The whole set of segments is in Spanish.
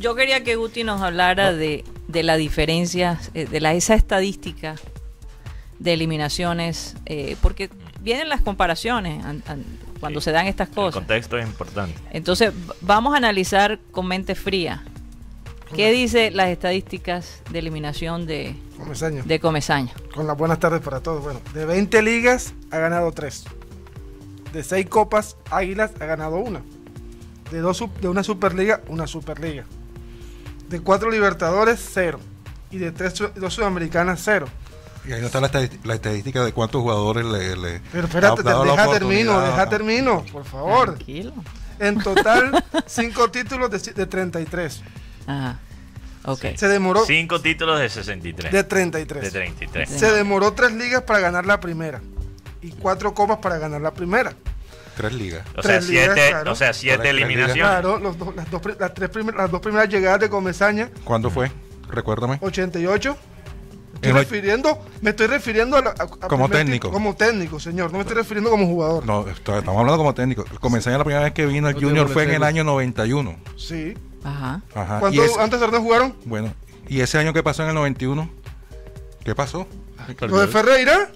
Yo quería que Guti nos hablara de, de la diferencia, eh, de la, esa estadística de eliminaciones, eh, porque vienen las comparaciones an- an- cuando Sí. se dan estas El cosas. contexto es importante. Entonces, vamos a analizar con mente fría. ¿Qué dice las estadísticas de eliminación de, Comesaña. de Comesaña? Con las buenas tardes para todos. Bueno, de 20 ligas ha ganado 3. De 6 copas, Águilas ha ganado una. De, dos, de una Superliga, una Superliga. De 4 Libertadores, 0. Y de 3 dos Sudamericanas, 0. Y ahí no está la, estadi- la estadística de cuántos jugadores le. le Pero espérate, ha dado la deja termino, deja termino, por favor. Tranquilo. En total, 5 títulos de, de 33. Ajá. Ok. Sí. Se demoró Cinco títulos de 63. de 33. de 33. Se demoró 3 ligas para ganar la primera. Y 4 copas para ganar la primera. Tres ligas. O sea, Tres ligas, siete, claro. o sea, siete Tres ligas. eliminaciones. Claro, los dos- las, dos, las, tres primer- las dos primeras llegadas de Comesaña, ¿Cuándo fue? Recuérdame. 88. Me estoy refiriendo, me estoy refiriendo a, la- a- a Como técnico. Como técnico, señor. No me estoy refiriendo como jugador. No, esto- estamos hablando como técnico. Comenzaña la primera vez que vino el No Junior fue en el año 91. Sí. Ajá. Ajá. Y ¿Cuántos ese- antes torneos jugaron? bueno, ¿y ese año qué pasó en el 91? ¿Qué pasó? Lo de Ferreira.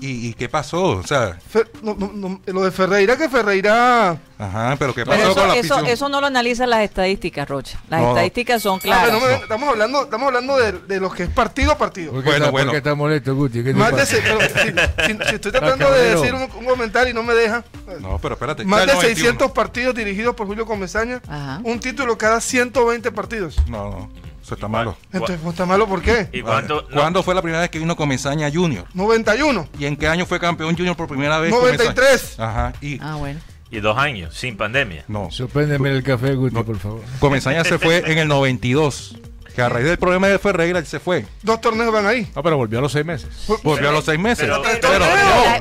¿Y, y qué pasó? O sea, Fe- no, no, no, lo de Ferreira, que Ferreira. ajá, pero ¿qué Pero pasó eso, con la eso, no lo analizan las estadísticas, Rocha. Las No. estadísticas son Ah, claras. pero no me- estamos hablando, estamos hablando de, de lo que es partido a partido. ¿Por qué, Bueno, está, bueno. ¿Por qué está molesto, Guti? ¿Qué te Más de pasa? se- pero si, si- si estoy tratando de decir un, un comentario y no me deja. No, pero espérate. Más de el 91. 600 partidos dirigidos por Julio Comesaña. Ajá. Un título cada 120 partidos. No, no, eso está malo. Entonces, ¿está malo por qué? ¿Y cuánto? no, ¿Cuándo fue la primera vez que vino Comesaña Junior? 91. ¿Y en qué año fue campeón Junior por primera vez? 93. Comesaña? Ajá, y Ah, bueno. y dos años, sin pandemia. no. Sorpréndeme el café, Guti, No. por favor. Comesaña se fue en el 92. Que a raíz del problema de Ferreira él se fue. Dos torneos van ahí. No, pero volvió a los seis meses. Volvió a los seis meses. Pero- Pero, Pero-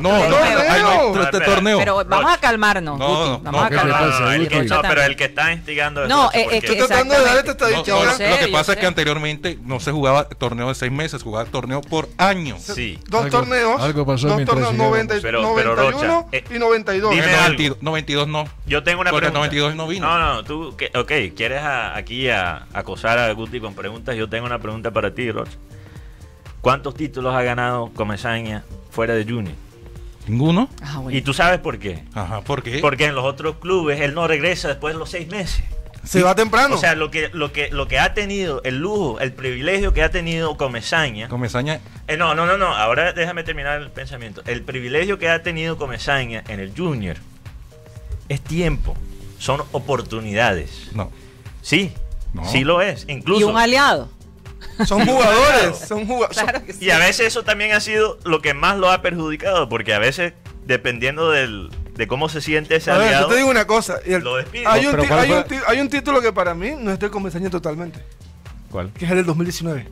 no, no, no, pero- no, este torneo. Vamos a calmarnos, No, Guti. no, Vamos no, pero el que está instigando No, porque- es- es que- Estoy tratando de dar esta lo que pasa es que anteriormente no se jugaba torneo de seis meses, jugaba torneo por año. Sí. Dos Algo- torneos. algo pasó dos torneos llegábamos. 90 y- Pero- pero, 91 Rocha, eh, y 92. En dime el algo. 92, 92 no. Yo tengo una pregunta. 92 no vino. No, no, tú, ok, quieres a- aquí a, acosar a Guti con preguntas. Yo tengo una pregunta para ti, Rocha. ¿Cuántos títulos ha ganado Comesaña fuera de Junior? ¿Ninguno? Ah, bueno. ¿Y tú sabes por qué? Ajá, ¿por qué? Porque en los otros clubes él no regresa después de los seis meses. Se va temprano. O sea, lo que, lo que, lo que ha tenido, el lujo, el privilegio que ha tenido Comesaña. Comesaña, Eh, no, no, no, no. Ahora déjame terminar el pensamiento. El privilegio que ha tenido Comesaña en el Junior es tiempo, son oportunidades. no. Sí, No. sí lo es. Y Incluso. un aliado. Son jugadores. Son jugadores. Claro que sí. Y a veces eso también ha sido lo que más lo ha perjudicado, porque a veces, dependiendo del, de cómo se siente ese A ver, yo te digo una cosa. y el- lo hay, No, un pero ti- ¿cuál hay, un ti- hay un título que para mí no es de Comesaña totalmente, ¿Cuál? que es el del 2019.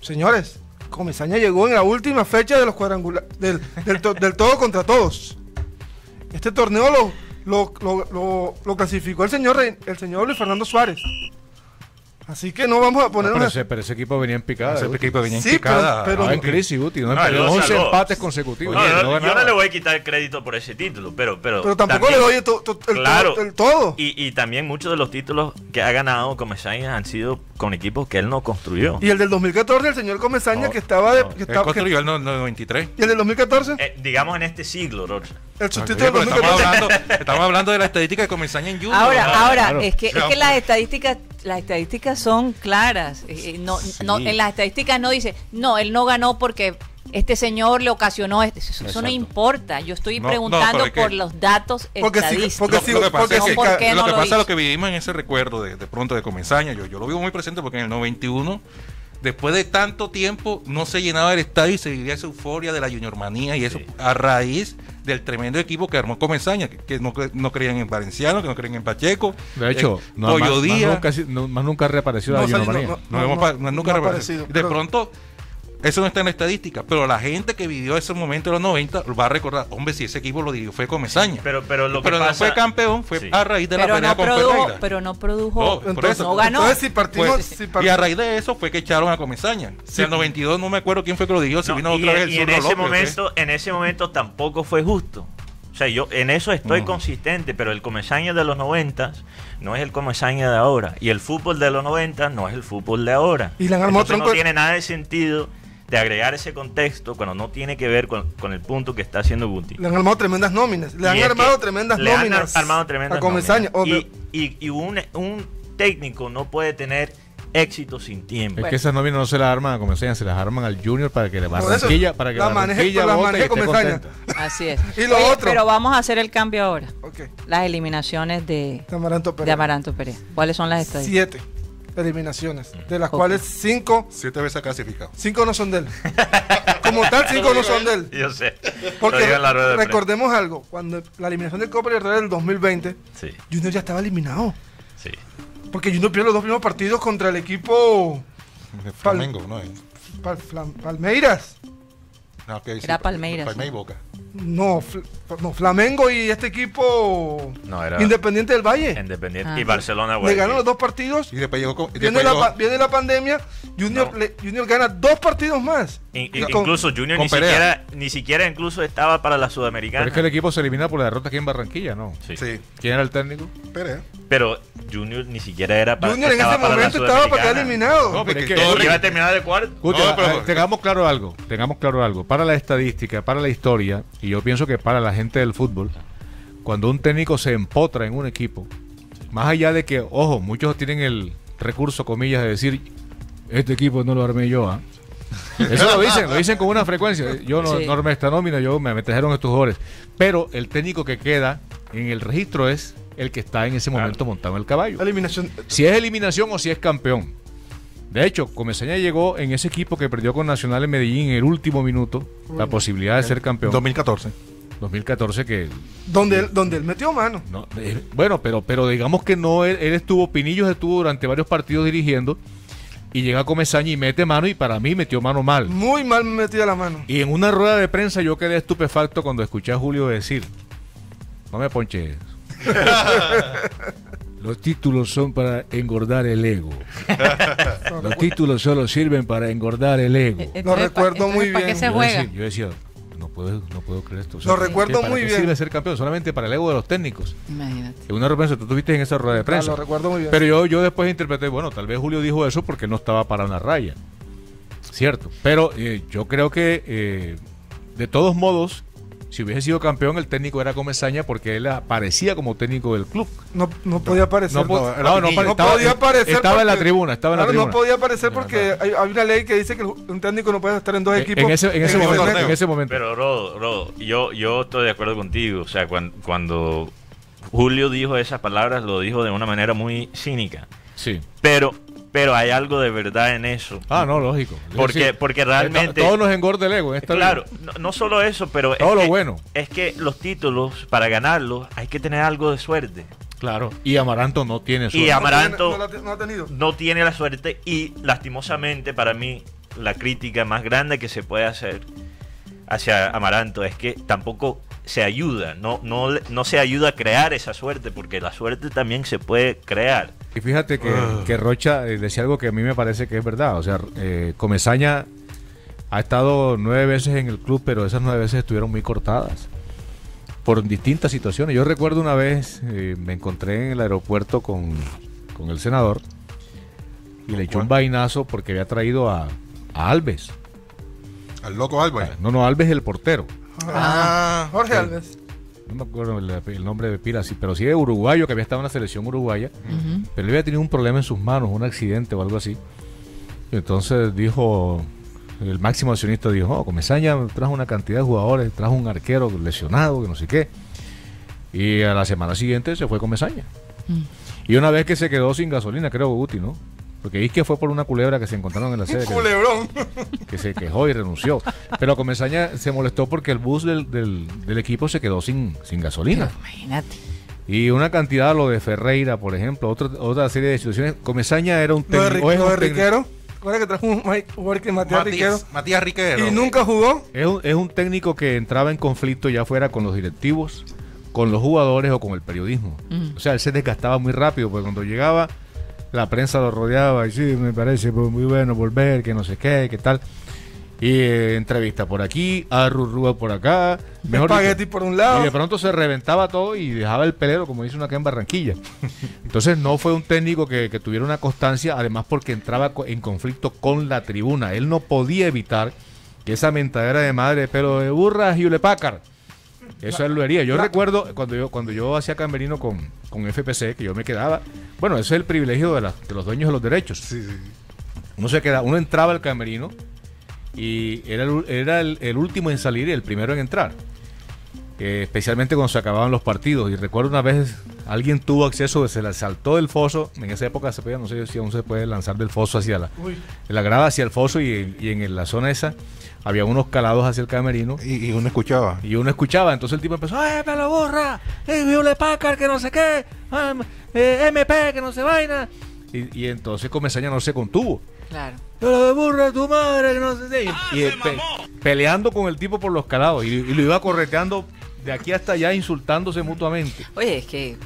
Señores, Comesaña llegó en la última fecha de los cuadrangulares, del, del, to- del todo contra todos. Este torneo lo, lo, lo, lo- lo clasificó el señor, Rey- el señor Luis Fernando Suárez. Así que no vamos a No, poner pero, una- ese, pero ese equipo venía en picada. ese Guti. equipo venía en Sí, picada. pero- Estaba en crisis, Guti. ¿no? No, él lo 11 salvó. empates consecutivos. No, Oye, no, no yo no le voy a quitar crédito por ese título, pero, pero, pero tampoco también- le doy to- to- el, Claro. todo, el todo. Y, y también muchos de los títulos que ha ganado Comesaña han sido con equipos que él no construyó. Y el del 2014, el señor Comesaña, No, que estaba de. que Él estaba- que- construyó el no- 93. y el del 2014, Eh, digamos en este siglo, Rocha. el Oye, sustituto del pero estamos 2014. hablando, estamos hablando de la estadística de Comesaña en Junior. Ahora, ¿no? ahora, claro. es que, es que Claro. las estadísticas, las estadísticas son claras. Eh, eh, no, no, en las estadísticas no dice, no, él no ganó porque este señor le ocasionó este. Eso, eso no importa. Yo estoy No, preguntando es que- por los datos Porque estadísticos. porque Lo, si- lo que pasa porque es que, ¿por qué lo no que lo pasa hizo? lo que vivimos en ese recuerdo de, de pronto de Comesaña, yo, yo lo vivo muy presente porque en el 91, después de tanto tiempo, no se llenaba el estadio y se vivía esa euforia de la juniormanía y eso Sí. a raíz del tremendo equipo que armó Comesaña, que, que no, no creían en Valenciano, que no creían en Pacheco, De hecho, en no, más, más nunca, más nunca reapareció No, la no, no, nunca ha repartido. aparecido, De pero- pronto, eso no está en la estadística, pero la gente que vivió ese momento de los 90 va a recordar, hombre, si ese equipo lo dirigió fue Comesaña. Pero, pero lo que pero no pasa... fue campeón, fue Sí. a raíz de la pero, pelea no con produjo, Ferreira. pero no produjo, No, Entonces, eso. no ganó. entonces si partimos, Fue- si y partimos- a raíz de eso fue que echaron a Comesaña. Si en el 92 no me acuerdo quién fue que lo dirigió, si No, vino y, otra vez el y en ese López, ¿o momento, en ese momento tampoco fue justo. O sea, yo en eso estoy Ujú. consistente, pero el Comesaña de los 90 no es el Comesaña de ahora. Y el fútbol de los 90 no es el fútbol de ahora. Y armado Entonces no tiene nada de sentido de agregar ese contexto cuando no tiene que ver con, con el punto que está haciendo Guti. Le han armado tremendas nóminas. Le han Y armado tremendas le han nóminas. ar- armado tremendas a Comesaña. nóminas. Y, y- y un, un técnico no puede tener éxito sin tiempo. Es que esas nóminas no se las arman a Comesaña, se las arman al Junior para que le Barranquilla, para que la maneje- Barranquilla vote. Así es. Y lo Oye, otro. Pero vamos a hacer el cambio ahora. Las eliminaciones de, De Amaranto Perea. Amaranto Pérez. ¿Cuáles son las estadísticas? Siete eliminaciones. De las cuales cinco, Siete veces clasificado. cinco no son de él. Como tal, cinco no son de él. Yo sé. Porque recordemos algo. Cuando la eliminación del Copa Libertadores del 2020, Sí, Junior ya estaba eliminado. sí. Porque Junior pierde los dos primeros partidos contra el equipo De Flamengo, ¿no? es? Pal- Palmeiras. No, ok, sí, Era Palmeiras, Palmeiras y. Boca. No, Fl- no, Flamengo y este equipo No, era Independiente del Valle. Independiente. Ah. Y Barcelona, Le güey. ganó los dos partidos. Y después llegó. con- y Viene después la, llegó- pa- viene la pandemia. Junior, No. le- Junior gana dos partidos más. Con- incluso Junior con ni siquiera, ni siquiera incluso estaba para la Pero Sudamericana. es que el equipo se elimina por la derrota aquí en Barranquilla, ¿no? Sí. Sí, ¿Quién era el técnico? Perea. Pero Junior ni siquiera era para Junior en ese momento estaba para quedar eliminado. No, pero es que- todo- Y iba a terminar de cuarto. No, pero- ah, tengamos claro algo, tengamos claro algo. Para la estadística, para la historia, y yo pienso que para la gente del fútbol, cuando un técnico se empotra en un equipo, más allá de que, ojo, muchos tienen el recurso, comillas, de decir, este equipo no lo armé yo, ¿ah". Eso lo dicen, lo dicen con una frecuencia. Yo no, Sí. no esta nómina, yo me, me trajeron estos jugadores. Pero el técnico que queda en el registro es el que está en ese Claro. momento montado en el caballo eliminación. si es eliminación o si es campeón. De hecho, Comesaña llegó en ese equipo que perdió con Nacional en Medellín en el último minuto la posibilidad de ser campeón. 2014. 2014 que Donde él, donde él metió mano. no, eh, bueno, pero pero digamos que no él, él estuvo Pinillos estuvo durante varios partidos dirigiendo y llega Comesaña y mete mano y para mí metió mano mal. Muy mal metida la mano. Y en una rueda de prensa yo quedé estupefacto cuando escuché a Julio decir, no me ponches. Los títulos son para engordar el ego. Los títulos solo sirven para engordar el ego. Eh, Lo entonces, pa- recuerdo muy entonces, ¿Para qué bien. Yo decía, yo decía, no puedo, no puedo creer esto. Lo recuerdo ¿qué- para muy qué bien. sirve ser campeón? Solamente para el ego de los técnicos. Imagínate. Una rueda de prensa, tú estuviste en esa rueda de Ah, prensa. lo recuerdo muy bien. Pero yo, yo después interpreté, bueno, tal vez Julio dijo eso porque no estaba para una raya. Cierto. Pero eh, yo creo que, eh, de todos modos, si hubiese sido campeón, el técnico era Comesaña porque él aparecía como técnico del club. no, no podía aparecer. No, po- no, no, no, Pinillo. No estaba, podía aparecer. estaba en la porque- tribuna, estaba en la Claro, tribuna. No podía aparecer No, porque hay, hay una ley que dice que un técnico no puede estar en dos equipos. en ese, en momento, torneo. en ese momento. Pero Rodo, Rodo, yo, yo estoy de acuerdo contigo. O sea, cuan- cuando, Julio dijo esas palabras, lo dijo de una manera muy cínica. sí. Pero, pero hay algo de verdad en eso. Ah, no, lógico. Porque, decir, porque realmente... Todo nos engorda el ego en esta Claro, no, no solo eso, pero Todo es lo que- bueno. Es que los títulos, para ganarlos, hay que tener algo de suerte. Claro. Y Amaranto no tiene Y suerte. No Amaranto tiene- no la- no ha tenido. no tiene la suerte y lastimosamente para mí la crítica más grande que se puede hacer hacia Amaranto es que tampoco se ayuda, no, no, le- no se ayuda a crear esa suerte porque la suerte también se puede crear. Y fíjate que, Ah. que Rocha eh, decía algo que a mí me parece que es verdad. O sea, eh, Comesaña ha estado nueve veces en el club, pero esas nueve veces estuvieron muy cortadas por distintas situaciones. Yo recuerdo una vez, eh, me encontré en el aeropuerto con, con el senador y le echó un vainazo porque había traído a, a Alves. Al loco Álvarez. No, no, Alves el portero. Ah, Jorge Sí. Alves. No me acuerdo el, el nombre de Pira, sí, pero sí es uruguayo que había estado en la selección uruguaya. Pero él había tenido un problema en sus manos, un accidente o algo así. Y entonces dijo, el máximo accionista dijo, oh, Comesaña trajo una cantidad de jugadores, trajo un arquero lesionado, que no sé qué. Y a la semana siguiente se fue Comesaña. Mm. Y una vez que se quedó sin gasolina, creo Guti, ¿no? Porque es que fue por una culebra que se encontraron en la sede. que- Culebrón. que se quejó y renunció. Pero Comesaña se molestó porque el bus del, del- del equipo se quedó sin, sin gasolina. Imagínate. Y una cantidad, lo de Ferreira, por ejemplo, otra, otra serie de situaciones. Comesaña era un de, técnico. Lo de Riquero. ¿Recuerda que trajo un jugador que Matías Riquero? Matías, Matías Riquero. Y nunca jugó. Es un, es un técnico que entraba en conflicto ya fuera con los directivos, con los jugadores o con el periodismo. Mm. O sea, él se desgastaba muy rápido, porque cuando llegaba, la prensa lo rodeaba y sí, me parece muy bueno volver, que no sé qué, que tal. Y eh, entrevista por aquí, Arrurrúa por acá. Mejor Espagueti por un lado. y de pronto se reventaba todo y dejaba el pelero, como dice uno acá en Barranquilla. Entonces no fue un técnico que, que tuviera una constancia, además porque entraba en conflicto con la tribuna. Él no podía evitar que esa mentadera de madre de pelo de burra Hewlett Packard. Eso él lo haría. Yo recuerdo cuando yo cuando yo hacía camerino con, con FPC, que yo me quedaba. Bueno, ese es el privilegio de, la- de los dueños de los derechos. Sí, sí. Uno se queda, uno entraba al camerino y era el, era el, el último en salir y el primero en entrar. Eh, especialmente cuando se acababan los partidos. Y recuerdo una vez alguien tuvo acceso, se le saltó del foso. En esa época se podía, no sé si aún se puede lanzar del foso hacia la, de la grada hacia el foso y, y en la zona esa había unos calados hacia el camerino. Y, y uno escuchaba. Y uno escuchaba, entonces el tipo empezó, ¡eh, pelo burra! ¡Eh, Hewlett Packard, que no sé qué! ah, eh, MP, que no sé vaina! Y, y entonces Comesaña no se contuvo. Claro. Pero de burra tu madre, que no sé qué. Y, y pe- peleando con el tipo por los calados. Y, y lo iba correteando de aquí hasta allá, insultándose mutuamente. Oye, es que.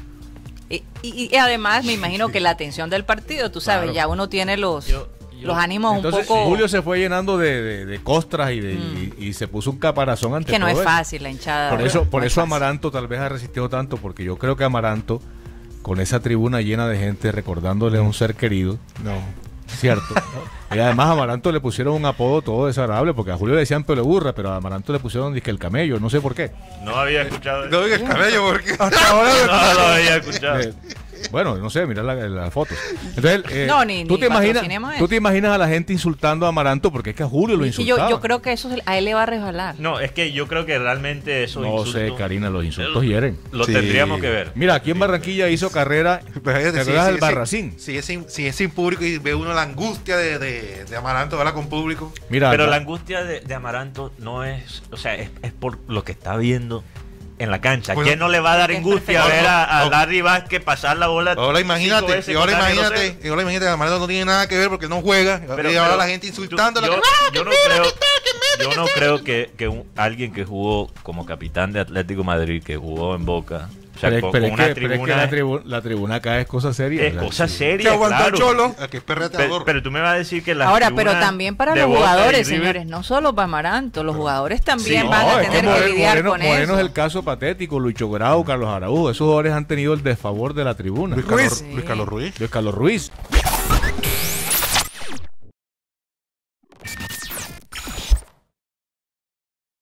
Y, y- y además me imagino que la atención del partido, tú sabes, Claro. ya uno tiene los, yo- los ánimos Entonces un poco. Julio se fue llenando de, de- de costras y, de, y, y se puso un caparazón ante que no es eso. fácil la hinchada. Por eso, no por es eso. Amaranto tal vez ha resistido tanto, porque yo creo que Amaranto, con esa tribuna llena de gente recordándole a un ser querido, No. cierto. y además a Amaranto le pusieron un apodo todo desagradable, porque a Julio le decían pelo de burra, pero a Amaranto le pusieron disque el camello, no sé por qué. No había escuchado. No digas cabello porque. hasta ahora No lo había escuchado. Bueno, no sé, mira la- las fotos. Entonces, eh, No, ni- ¿tú, ni te imaginas, patrocinemos tú eso. te imaginas a la gente insultando a Amaranto porque es que a Julio lo Y yo, insultaba. yo creo que eso a él le va a resbalar. No, es que yo creo que realmente esos No insultos sé, Karina, los insultos hieren. lo Sí. tendríamos que ver. Mira, aquí en Barranquilla hizo carrera. ¿Te acuerdas del Barracín? Si es, sin, si es sin público y ve uno la angustia de, de, de Amaranto, ¿verdad? Con público. Mira, Pero la angustia de, de Amaranto no es, o sea, es, es por lo que está viendo en la cancha. Bueno, ¿Quién no le va a dar angustia perfecto. ver a, a No. Larry Vázquez pasar la bola? Ahora imagínate, y ahora imagínate, y ahora imagínate, no tiene nada que ver porque no juega. Pero- y ahora pero la gente insultándola. Yo, ¡Ah, yo no creo, yo no creo que, que un- alguien que jugó como capitán de Atlético Madrid, que jugó en Boca, o sea, pero, con, pero con es una que, pero es que tribuna, la, tribu- la tribuna acá es cosa seria. es cosa sí. seria, que aguantó claro. cholo. a que es Pero, perreteador. pero tú me vas a decir que la Ahora, pero también para los jugadores, señores, no no solo para Amaranto, los jugadores también Sí, van No, a es que tener que Moreno, lidiar Moreno- con Moreno eso. es el caso patético, Lucho Grau, Carlos Araujo, esos jugadores han tenido el desfavor de la tribuna. Luis Carlos Ruiz. Luis Carlos Ruiz.